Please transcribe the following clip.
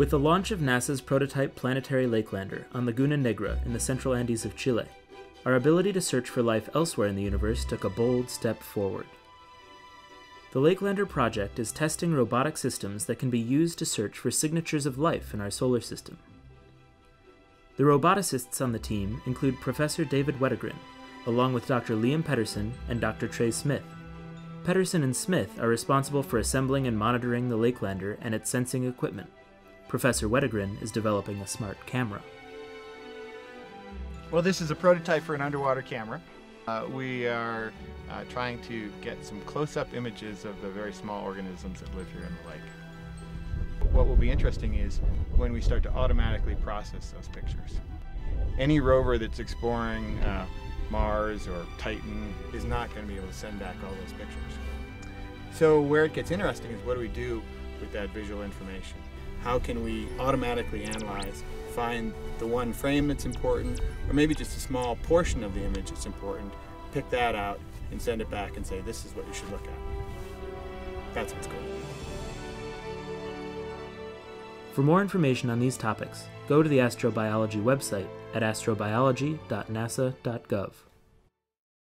With the launch of NASA's prototype planetary Lake Lander on Laguna Negra in the central Andes of Chile, our ability to search for life elsewhere in the universe took a bold step forward. The Lake Lander project is testing robotic systems that can be used to search for signatures of life in our solar system. The roboticists on the team include Professor David Wettergreen, along with Dr. Liam Pedersen and Dr. Trey Smith. Pedersen and Smith are responsible for assembling and monitoring the Lake Lander and its sensing equipment. Professor Wettergreen is developing a smart camera. Well, this is a prototype for an underwater camera. Uh, we are uh, trying to get some close-up images of the very small organisms that live here in the lake. What will be interesting is when we start to automatically process those pictures. Any rover that's exploring uh, Mars or Titan is not going to be able to send back all those pictures. So where it gets interesting is what do we do with that visual information? How can we automatically analyze, find the one frame that's important, or maybe just a small portion of the image that's important, pick that out and send it back and say, this is what you should look at. That's what's on. For more information on these topics, go to the astrobiology website at astrobiology.nasa.gov.